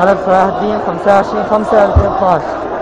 على صلاح الدين 25 5 2012